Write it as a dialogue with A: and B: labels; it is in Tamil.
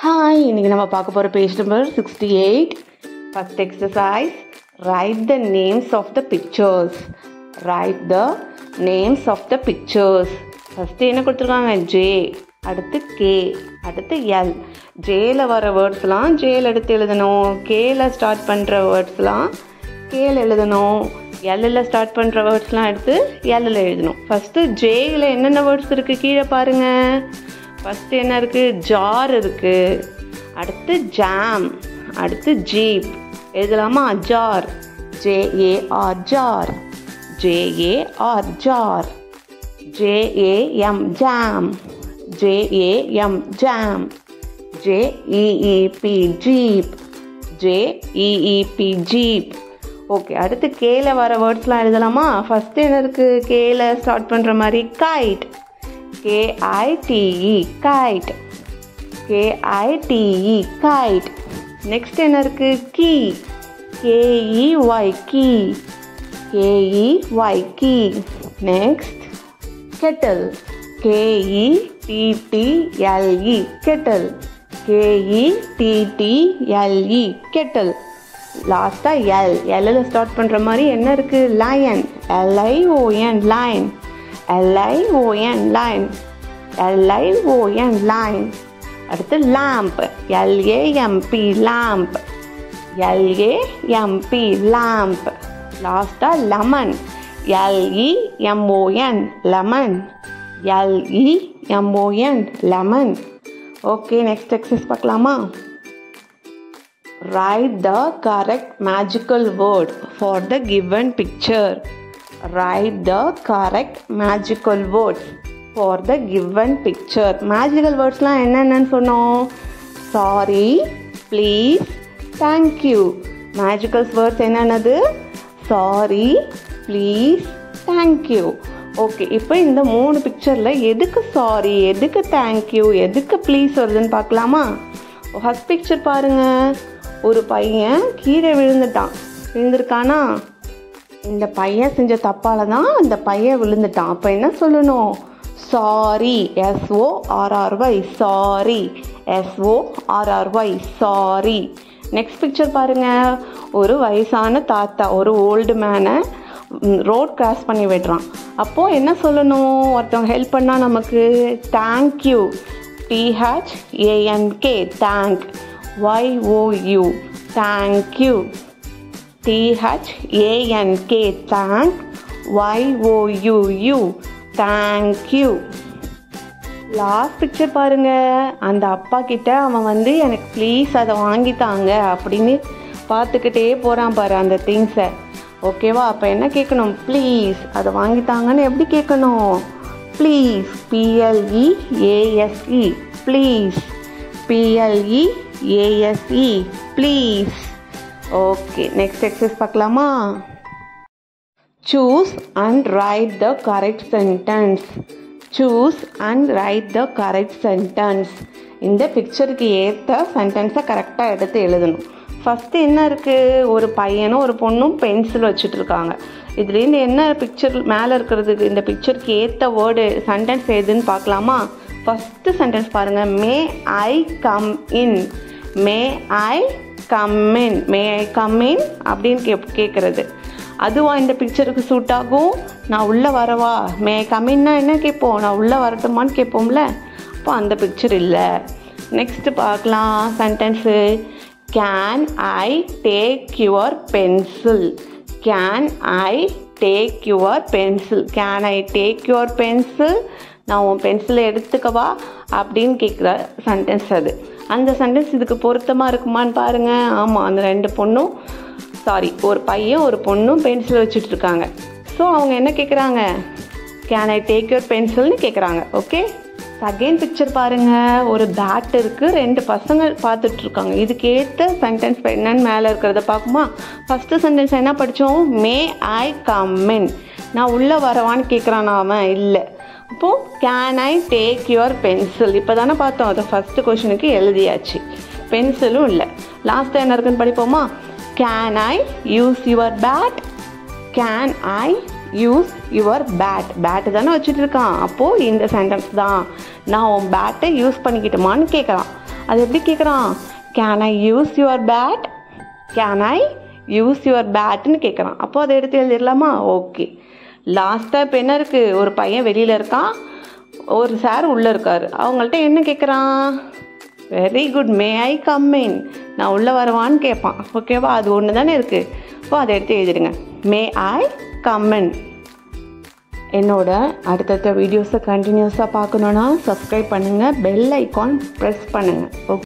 A: ஹாய் இன்றைக்கி நம்ம பார்க்க போகிற page number sixty eight first exercise write the names of the pictures write the names of the pictures first என்ன கொடுத்துருக்காங்க? ஜே அடுத்து கே அடுத்து எல் ஜேயில் வர வேர்ட்ஸ்லாம் ஜேயில் எடுத்து எழுதணும். கேல ஸ்டார்ட் பண்ணுற வேர்ட்ஸ்லாம் கேல எழுதணும். எல்லில் ஸ்டார்ட் பண்ணுற வேர்ட்ஸ்லாம் எடுத்து எல்லில் எழுதணும். ஃபஸ்ட்டு ஜேயில் என்னென்ன வேர்ட்ஸ் இருக்குது கீழே பாருங்கள் ஃபஸ்ட்டு என்ன இருக்குது ஜார் இருக்குது அடுத்து ஜாம் அடுத்து ஜீப் எழுதலாமா? Jar J A R jar J A R jar J A M jam J A M jam J E E P jeep J E E P jeep okay அடுத்து கேல வர வேர்ட்ஸ்லாம் எழுதலாமா? ஃபஸ்ட்டு என்ன இருக்குது கேல ஸ்டார்ட் பண்ணுற மாதிரி kite K I T E kite K I T E kite next என்ன இருக்குது key K E Y key K E Y key next kettle K E T T L E kettle K E T T L E kettle லாஸ்ட்டாக எல் எல்லில் ஸ்டார்ட் பண்ணுற மாதிரி என்ன இருக்குது lion L I O N lion L I O N line L I O N line அடுத்து lamp L A M P lamp L A M P lamp லாஸ்ட்டாக lemon L E M O N lemon L E M O N lemon okay next exercise பார்க்கலாமா? Write the correct magical word for the given picture Write the correct magical words for the given picture. Magical வேர்ட்ஸ்லாம் என்னென்னு சொன்னோம்? Sorry please thank you magical words என்னென்னது? Sorry please thank you okay இப்போ இந்த மூணு பிக்சரில் எதுக்கு சாரி எதுக்கு தேங்க்யூ எதுக்கு ப்ளீஸ் வருதுன்னு பார்க்கலாமா? ஃபஸ்ட் பிக்சர் பாருங்கள் ஒரு பையன் கீழே விழுந்துட்டான். விழுந்திருக்கானா? இந்த பையன் செஞ்ச தப்பால தான் அந்த பையன் விழுந்துட்டான். அப்போ என்ன சொல்லணும்? Sorry S O R R Y sorry S O R R Y sorry next picture பாருங்கள் ஒரு வயசான தாத்தா ஒரு ஓல்டு மேனை ரோட் கிராஸ் பண்ணி விடுறான். அப்போது என்ன சொல்லணும்? ஒருத்தவங்க ஹெல்ப் பண்ணால் நமக்கு thank you T H A N K thank YOU. Thank you T H A N K thank Y O U U thank you last picture பாருங்க. அந்த அப்பா கிட்ட அவன் வந்து எனக்கு ப்ளீஸ் அதை வாங்கித்தாங்க அப்படின்னு பார்த்துக்கிட்டே போகிறான் பாரு அந்த திங்ஸை ஓகேவா அப்போ என்ன கேட்கணும்? ப்ளீஸ் அதை வாங்கித்தாங்கன்னு எப்படி கேட்கணும்? Please P L E A S E please P L E A S E please okay next exercise பார்க்கலாமா? Choose and write the correct sentence choose and write the correct sentence இந்த பிக்சருக்கு ஏற்ற சென்டென்ஸை கரெக்டாக எடுத்து எழுதணும். ஃபஸ்ட்டு என்ன இருக்குது ஒரு பையனும் ஒரு பொண்ணும் பென்சில் வச்சுட்டு இருக்காங்க இதுலேருந்து என்ன பிக்சர் மேலே இருக்கிறதுக்கு இந்த பிக்சருக்கு ஏற்ற வேர்டு சென்டென்ஸ் எதுன்னு பார்க்கலாமா? ஃபஸ்ட்டு சென்டென்ஸ் பாருங்கள் may I come in may I come in may I come in அப்படின்னு கே கேட்குறது அதுவா இந்த பிக்சருக்கு சூட் ஆகும்? நான் உள்ளே வரவா? மே ஐ கம் இன்னா என்ன கேட்போம்? நான் உள்ளே வரட்டுமான்னு கேட்போம்ல? அப்போ அந்த பிக்சர் இல்லை. நெக்ஸ்ட்டு பார்க்கலாம். Sentence can I take your pencil can I take your pencil can I take your pencil நான் உன் பென்சிலை எடுத்துக்கவா? அப்படின்னு கேட்குற சென்டென்ஸ் அது. அந்த சென்டென்ஸ் இதுக்கு பொருத்தமாக இருக்குமான்னு பாருங்கள் ஆமாம் அந்த ரெண்டு பொண்ணும் சாரி ஒரு பையன் ஒரு பொண்ணும் பென்சில் வச்சுட்டு இருக்காங்க. ஸோ அவங்க என்ன கேட்குறாங்க கேன் ஐ டேக் யுவர் பென்சில்னு கேட்குறாங்க ஓகே செகண்ட் பிக்சர் பாருங்கள் ஒரு பேட் இருக்குது ரெண்டு பசங்க பார்த்துட்ருக்காங்க இதுக்கேற்ற சென்டென்ஸ் என்னன்னு மேலே இருக்கிறத பார்க்குமா? ஃபஸ்ட்டு சென்டென்ஸ் என்ன படித்தோம் மே ஐ கம்மின் நான் உள்ளே வரவான்னு கேட்குறான் அவன்? இல்லை. அப்போது can I take your pencil இப்போ தானே பார்த்தோம். அதை ஃபஸ்ட்டு கொஷனுக்கு எழுதியாச்சு. பென்சிலும் இல்லை. லாஸ்ட்டாக என்ன இருக்குன்னு படிப்போமா? Can I use your bat can I use your bat bat தானே வச்சுட்டு இருக்கான். அப்போது இந்த சென்டென்ஸ் தான். நான் உன் பேட்டை யூஸ் பண்ணிக்கிட்டுமான்னு கேட்குறான் அது எப்படி கேட்குறான் can I use your bat can I use your பேட்னு கேட்குறான் அப்போ அதை எடுத்து எழுதிடலாமா? ஓகே லாஸ்ட்டாக இப்போ என்ன இருக்குது ஒரு பையன் வெளியில் இருக்கான். ஒரு சார் உள்ளே இருக்கார். அவங்கள்ட்ட என்ன கேட்குறான் very good may I come in நான் உள்ளே வருவான்னு கேட்பான் ஓகேவா அது ஒன்று தானே இருக்குது அப்போ அதை எடுத்து எழுதிடுங்க. மே ஐ கம்மின் என்னோட அடுத்தடுத்த வீடியோஸை கண்டினியூஸாக பார்க்கணுன்னா சப்ஸ்கிரைப் பண்ணுங்கள் பெல் ஐக்கான் ப்ரெஸ் பண்ணுங்கள் ஓகே